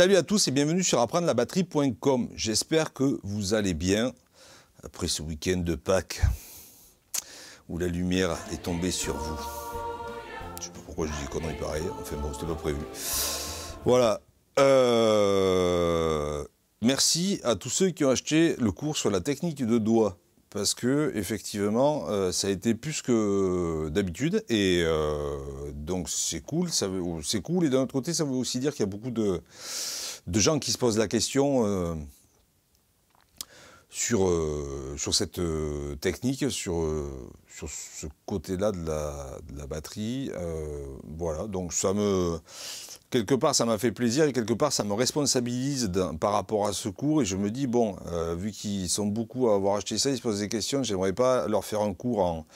Salut à tous et bienvenue sur apprendre-la-batterie.com. J'espère que vous allez bien après ce week-end de Pâques où la lumière est tombée sur vous. Je sais pas pourquoi je dis conneries pareilles, enfin bon, c'était pas prévu. Voilà. Euh, merci à tous ceux qui ont acheté le cours sur la technique de doigt parce que effectivement euh, ça a été plus que d'habitude et euh, donc c'est cool ça c'est cool et d'un autre côté ça veut aussi dire qu'il y a beaucoup de, de gens qui se posent la question euh, sur sur cette technique sur sur ce côté là de la, de la batterie voilà donc ça me quelque part, ça m'a fait plaisir et quelque part, ça me responsabilise par rapport à ce cours. Et je me dis, bon, euh, vu qu'ils sont beaucoup à avoir acheté ça, ils se posent des questions, j'aimerais pas leur faire un cours en,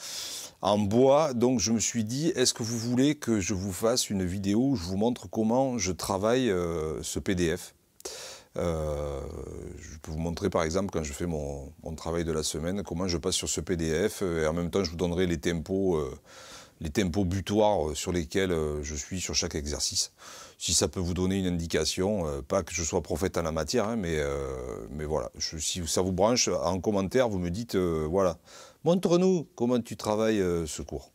en bois. Donc, je me suis dit, est-ce que vous voulez que je vous fasse une vidéo où je vous montre comment je travaille euh, ce PDF euh, je peux vous montrer par exemple quand je fais mon, travail de la semaine, comment je passe sur ce PDF et en même temps je vous donnerai les tempos les tempos butoirs euh, sur lesquels euh, je suis sur chaque exercice. Si ça peut vous donner une indication, euh, pas que je sois prophète en la matière, hein, mais, mais voilà, si ça vous branche, en commentaire, vous me dites, voilà, montre-nous comment tu travailles ce cours.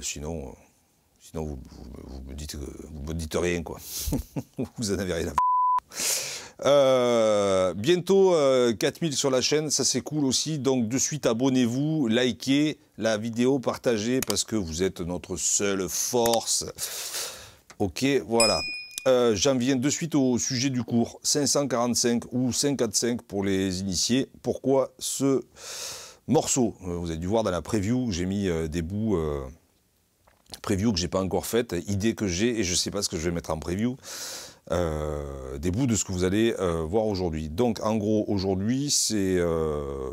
sinon, vous, me dites, vous me dites rien, quoi. vous en avez rien à euh, bientôt 4000 euh, sur la chaîne, ça c'est cool aussi. Donc de suite abonnez-vous, likez la vidéo, partagez parce que vous êtes notre seule force. Ok, voilà. Euh, j'en viens de suite au sujet du cours. 545 ou 545 pour les initiés. Pourquoi ce morceau? Vous avez dû voir dans la preview, j'ai mis des bouts preview que j'ai pas encore faites, idées que j'ai et je sais pas ce que je vais mettre en preview. Euh, des bouts de ce que vous allez euh, voir aujourd'hui. Donc en gros aujourd'hui c'est euh,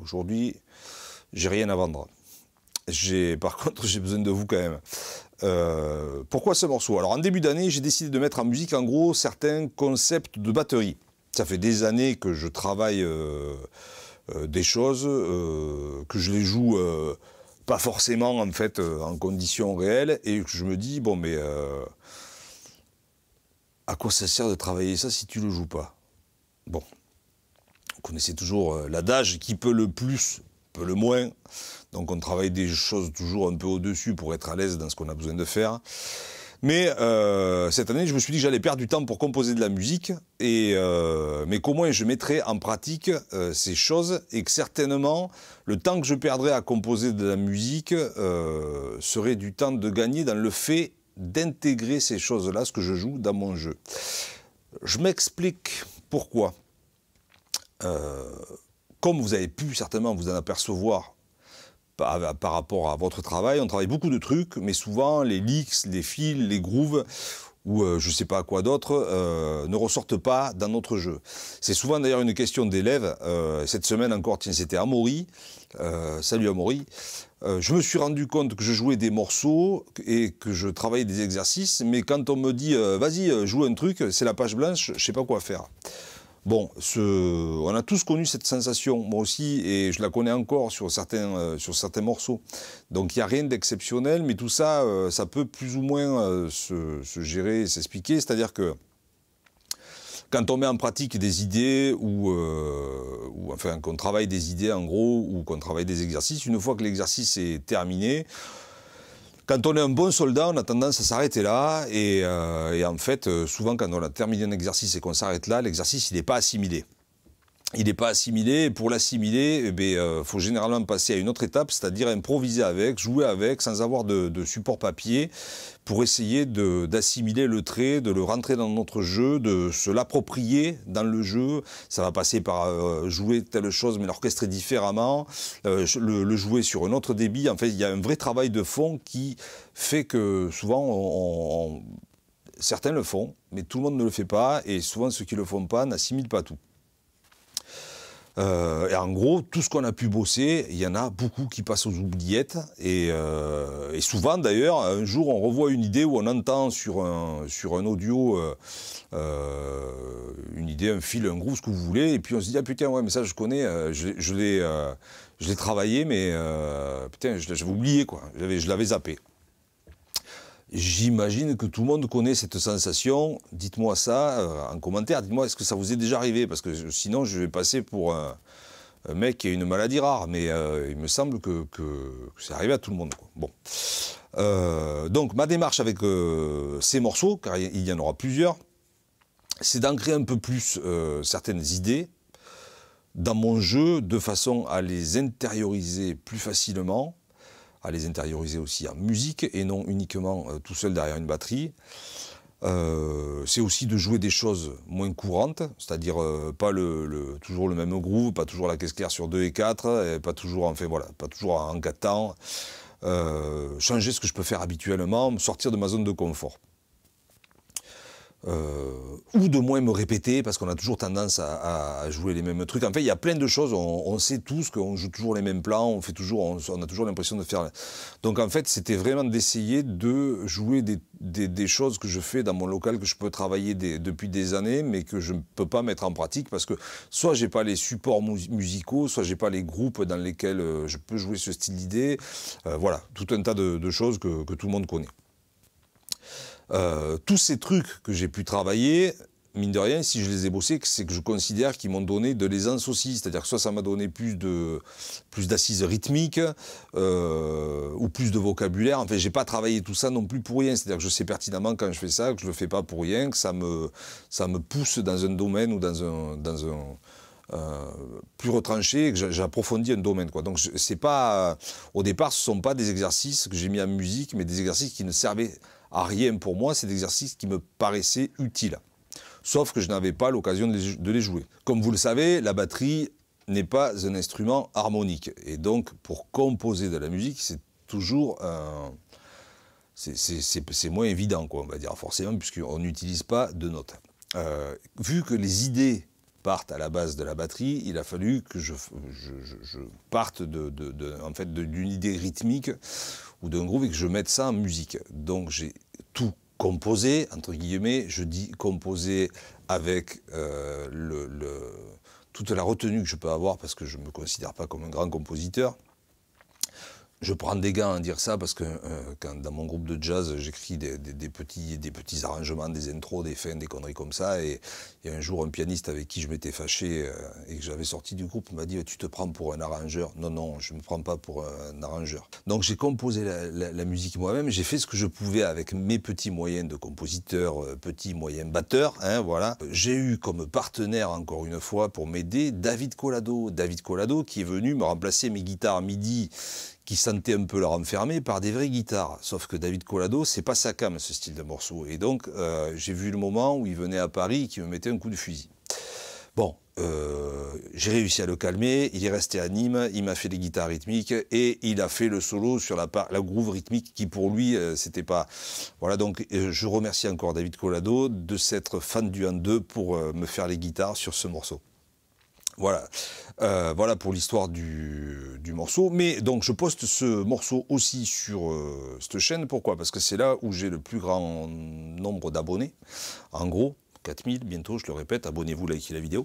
aujourd'hui j'ai rien à vendre. J'ai par contre j'ai besoin de vous quand même. pourquoi ce morceau? Alors en début d'année j'ai décidé de mettre en musique en gros certains concepts de batterie. Ça fait des années que je travaille des choses que je les joue pas forcément en fait en conditions réelles et je me dis bon mais à quoi ça sert de travailler ça si tu le joues pas? Bon, vous connaissez toujours euh, l'adage qui peut le plus peut le moins. Donc on travaille des choses toujours un peu au-dessus pour être à l'aise dans ce qu'on a besoin de faire. Mais euh, cette année, je me suis dit que j'allais perdre du temps pour composer de la musique, et euh, mais comment je mettrais en pratique ces choses, et que certainement, le temps que je perdrais à composer de la musique serait du temps de gagner dans le fait d'intégrer ces choses-là, ce que je joue dans mon jeu. Je m'explique pourquoi. Euh, comme vous avez pu certainement vous en apercevoir par, rapport à votre travail, on travaille beaucoup de trucs, mais souvent les leaks, les fils, les grooves, ou euh, je ne sais pas quoi d'autre, euh, ne ressortent pas dans notre jeu. C'est souvent d'ailleurs une question d'élèves. cette semaine encore, tiens, c'était Amaury. salut Amaury. Euh, je me suis rendu compte que je jouais des morceaux et que je travaillais des exercices, mais quand on me dit euh, vas-y, euh, joue un truc, c'est la page blanche, je sais pas quoi faire. Bon, on a tous connu cette sensation, moi aussi, et je la connais encore sur certains, sur certains morceaux. Donc il n'y a rien d'exceptionnel, mais tout ça, ça peut plus ou moins se, se gérer, s'expliquer. C'est-à-dire que quand on met en pratique des idées ou, euh, ou enfin qu'on travaille des idées en gros ou qu'on travaille des exercices, une fois que l'exercice est terminé, quand on est un bon soldat, on a tendance à s'arrêter là et, euh, en fait, euh, souvent quand on a terminé un exercice et qu'on s'arrête là, l'exercice il n'est pas assimilé il n'est pas assimilé. Pour l'assimiler, il eh ben, euh, faut généralement passer à une autre étape, c'est-à-dire improviser avec, jouer avec, sans avoir de, support papier, pour essayer d'assimiler le trait, de le rentrer dans notre jeu, de se l'approprier dans le jeu. Ça va passer par euh, jouer telle chose, mais l'orchestrer différemment, euh, le, jouer sur un autre débit. En fait, il y a un vrai travail de fond qui fait que souvent, certains le font, mais tout le monde ne le fait pas, et souvent ceux qui le font pas n'assimilent pas tout. Euh, et en gros, tout ce qu'on a pu bosser, il y en a beaucoup qui passent aux oubliettes. Et, euh, souvent, d'ailleurs, un jour, on revoit une idée où on entend sur un, sur un audio euh, une idée, un fil, un groove, ce que vous voulez. Et puis on se dit, ah putain, ouais, mais ça, je connais, je, je l'ai travaillé, mais putain, je l'avais oublié, quoi. Je l'avais zappé. J'imagine que tout le monde connaît cette sensation. Dites-moi ça euh, en commentaire. Dites-moi, est-ce que ça vous est déjà arrivé? Parce que sinon, je vais passer pour un, mec qui a une maladie rare. Mais euh, il me semble que, c'est arrivé à tout le monde. Bon. Euh, donc, ma démarche avec ces morceaux, car il y en aura plusieurs, c'est d'ancrer un peu plus certaines idées dans mon jeu de façon à les intérioriser plus facilement à les intérioriser aussi en musique et non uniquement euh, tout seul derrière une batterie. Euh, c'est aussi de jouer des choses moins courantes, c'est-à-dire euh, pas toujours le même groove, pas toujours la caisse claire sur 2 et 4, et pas toujours, enfin voilà, pas toujours en 4 temps. changer ce que je peux faire habituellement, sortir de ma zone de confort. Euh, ou de moins me répéter parce qu'on a toujours tendance à, jouer les mêmes trucs. En fait, il y a plein de choses. On, sait tous qu'on joue toujours les mêmes plans, on fait toujours, on, a toujours l'impression de faire. Donc en fait, c'était vraiment d'essayer de jouer des, choses que je fais dans mon local que je peux travailler depuis des années, mais que je ne peux pas mettre en pratique parce que soit j'ai pas les supports musicaux, soit j'ai pas les groupes dans lesquels euh, je peux jouer ce style d'idée. Euh, voilà, tout un tas de, choses que tout le monde connaît. Euh, tous ces trucs que j'ai pu travailler, mine de rien, si je les ai bossés, c'est que je considère qu'ils m'ont donné de l'aisance aussi. C'est-à-dire que soit ça m'a donné plus de plus d'assises rythmiques euh, ou plus de vocabulaire. Enfin, j'ai pas travaillé tout ça non plus pour rien. C'est-à-dire que je sais pertinemment quand je fais ça que je le fais pas pour rien, que ça me ça me pousse dans un domaine ou dans un dans un euh, plus retranché et que j'approfondis un domaine. Donc c'est pas, au départ, ce ne sont pas des exercices que j'ai mis en musique, mais des exercices qui ne servaient à rien pour moi, c'est des exercices qui me paraissaient utiles. Sauf que je n'avais pas l'occasion de les jouer. Comme vous le savez, la batterie n'est pas un instrument harmonique. Et donc, pour composer de la musique, c'est toujours. C'est moins évident, quoi, on va dire, forcément, puisqu'on n'utilise pas de notes. Euh, vu que les idées partent à la base de la batterie, il a fallu que je, parte de, en fait, d'une idée rythmique ou d'un groove et que je mette ça en musique. Donc j'ai tout composé, entre guillemets, je dis composé avec euh, toute la retenue que je peux avoir parce que je ne me considère pas comme un grand compositeur je prends des gants à dire ça parce que euh, quand dans mon groupe de jazz, j'écris des, petits, des petits arrangements, des intros, des fins, des conneries comme ça. Et a un jour, un pianiste avec qui je m'étais fâché euh, et que j'avais sorti du groupe m'a dit Tu te prends pour un arrangeur? Non, non, je ne me prends pas pour un arrangeur. Donc j'ai composé la, musique moi-même. J'ai fait ce que je pouvais avec mes petits moyens de compositeur, euh, petits moyens batteur. Hein, voilà. J'ai eu comme partenaire, encore une fois, pour m'aider, David Colado. David Colado qui est venu me remplacer mes guitares midi qui sentait un peu leur enfermer par des vraies guitares. Sauf que David Colado, c'est pas sa cam, ce style de morceau. Et donc, euh, j'ai vu le moment où il venait à Paris et qu'il me mettait un coup de fusil. Bon, euh, j'ai réussi à le calmer, il est resté à Nîmes, il m'a fait des guitares rythmiques et il a fait le solo sur la, groove rythmique qui pour lui, euh, c'était pas... Voilà, donc je remercie encore David Colado de s'être fan du en deux pour me faire les guitares sur ce morceau. Voilà, euh, voilà pour l'histoire du, morceau. Mais donc je poste ce morceau aussi sur euh, cette chaîne. Pourquoi? Parce que c'est là où j'ai le plus grand nombre d'abonnés. En gros, 4000 bientôt, je le répète, abonnez-vous, likez la vidéo.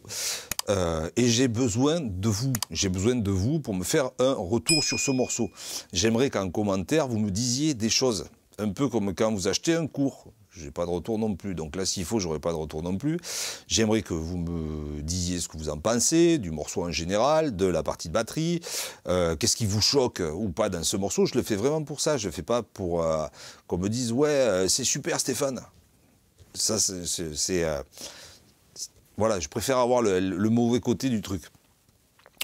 Euh, et j'ai besoin de vous. J'ai besoin de vous pour me faire un retour sur ce morceau. J'aimerais qu'en commentaire, vous me disiez des choses. Un peu comme quand vous achetez un cours j'ai pas de retour non plus. Donc là, s'il faut, j'aurai pas de retour non plus. J'aimerais que vous me disiez ce que vous en pensez, du morceau en général, de la partie de batterie. Euh, qu'est-ce qui vous choque ou pas dans ce morceau? Je le fais vraiment pour ça. Je le fais pas pour euh, qu'on me dise ouais, euh, c'est super Stéphane. Ça, c'est voilà, je préfère avoir le mauvais côté du truc.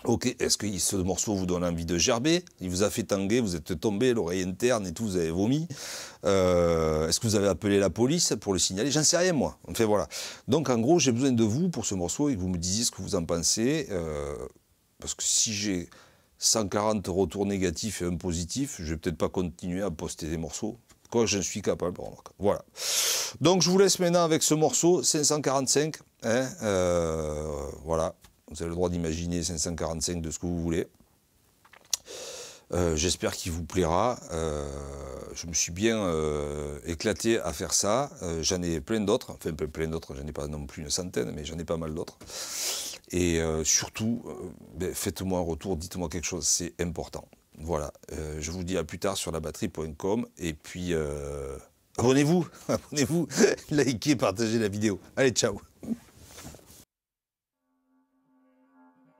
Ok, est-ce que ce morceau vous donne envie de gerber? Il vous a fait tanguer, vous êtes tombé, l'oreille interne et tout, vous avez vomi. Euh, est-ce que vous avez appelé la police pour le signaler? J'en sais rien, moi. Enfin, voilà. Donc, en gros, j'ai besoin de vous pour ce morceau et que vous me disiez ce que vous en pensez. Euh, parce que si j'ai 140 retours négatifs et un positif, je vais peut-être pas continuer à poster des morceaux. Quoi, je suis capable. Voilà. Donc, je vous laisse maintenant avec ce morceau, 545. Hein, euh, voilà. Vous avez le droit d'imaginer 545 de ce que vous voulez. Euh, j'espère qu'il vous plaira. Euh, je me suis bien euh, éclaté à faire ça. j'en ai plein d'autres. Enfin, plein d'autres, j'en ai pas non plus une centaine, mais j'en ai pas mal d'autres. Et surtout, ben, faites-moi un retour, dites-moi quelque chose, c'est important. Voilà, je vous dis à plus tard sur la batterie.com et puis abonnez-vous, abonnez-vous, likez, partagez la vidéo. Allez, ciao